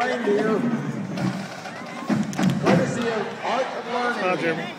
Reindeer, courtesy of Art of Learning. Hi, Jeremy.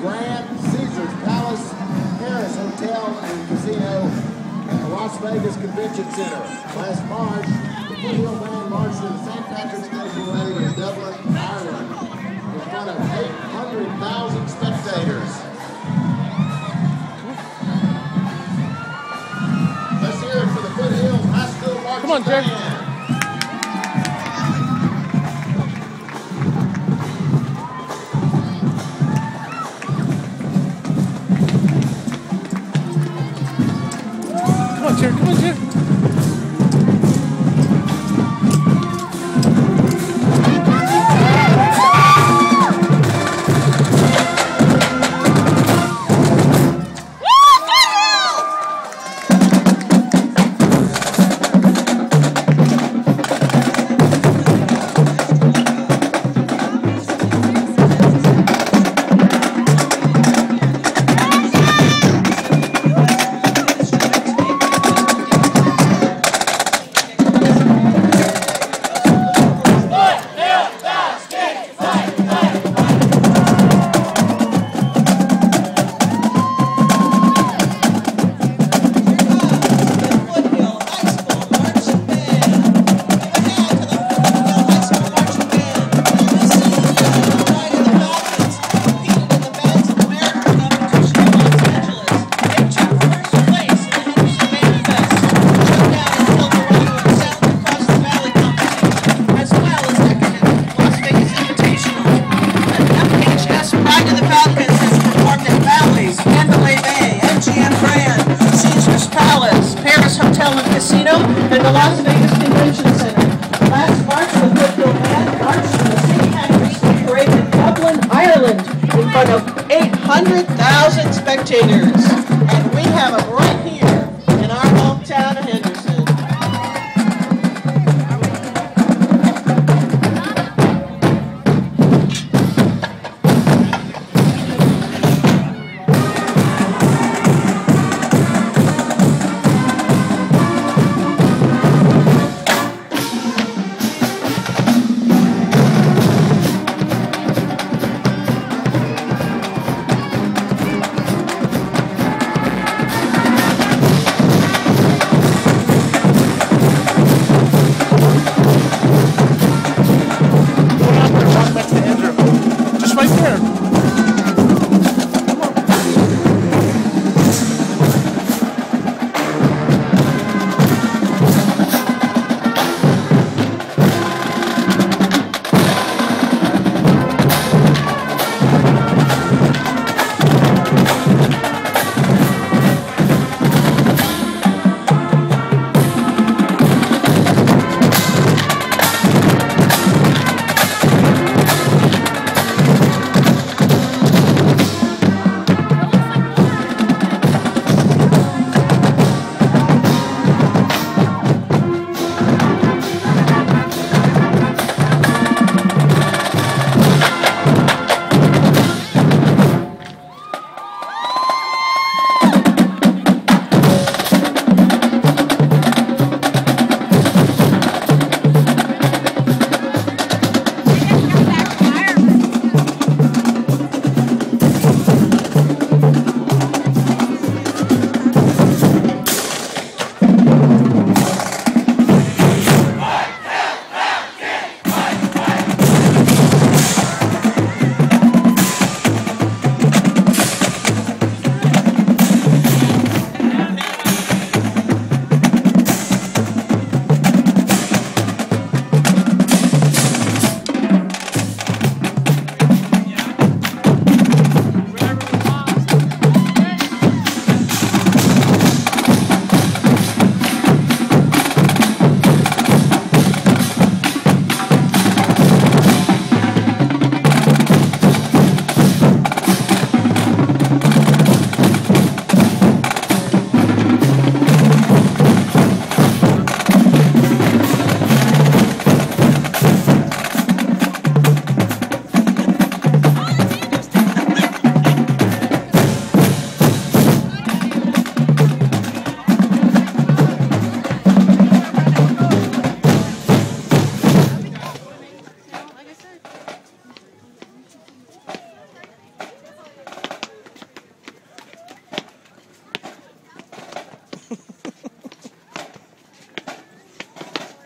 Grand, Caesars Palace, Harrah's Hotel and Casino, and the Las Vegas Convention Center. Last March, the Foothill Band marched the St. Patrick's Day Parade in Dublin, Ireland, in front of 800,000 spectators. Let's hear it for the Foothills High School Marching Come on, Jerry. Band. And the Las Vegas Convention Center. Last March, the Foothill Band marched to the City Day Parade in Dublin, Ireland, in front of 800,000 spectators. And we have them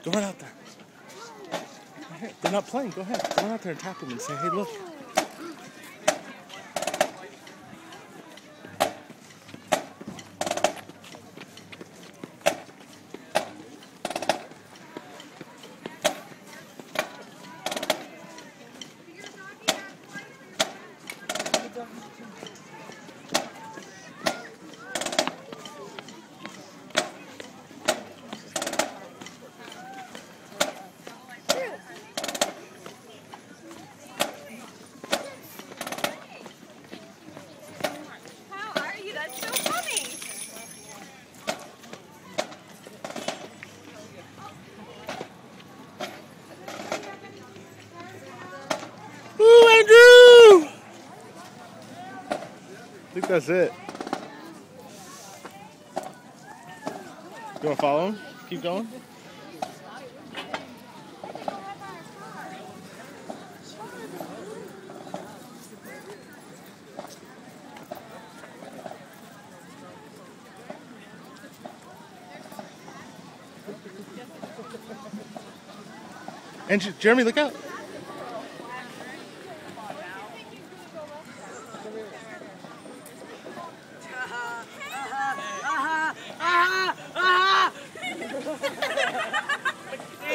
Go run out there. They're not playing. Go ahead. Go run out there and tap them and say, hey, look. Think that's it. You want to follow him? Keep going? And Jeremy, look out.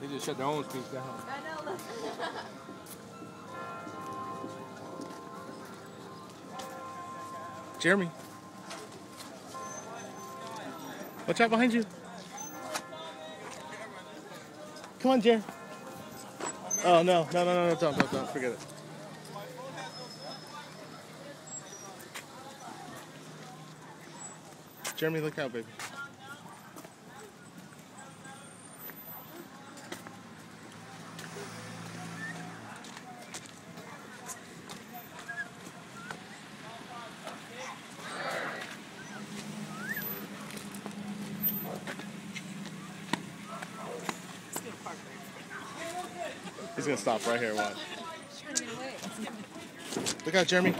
They just shut their own speech down. I know. Jeremy. Watch out behind you. Come on, Jer. Oh, no. No, no, no, no. Don't, don't, don't. Forget it. Jeremy, look out, baby. He's gonna stop right here. Watch. Look out, Jeremy.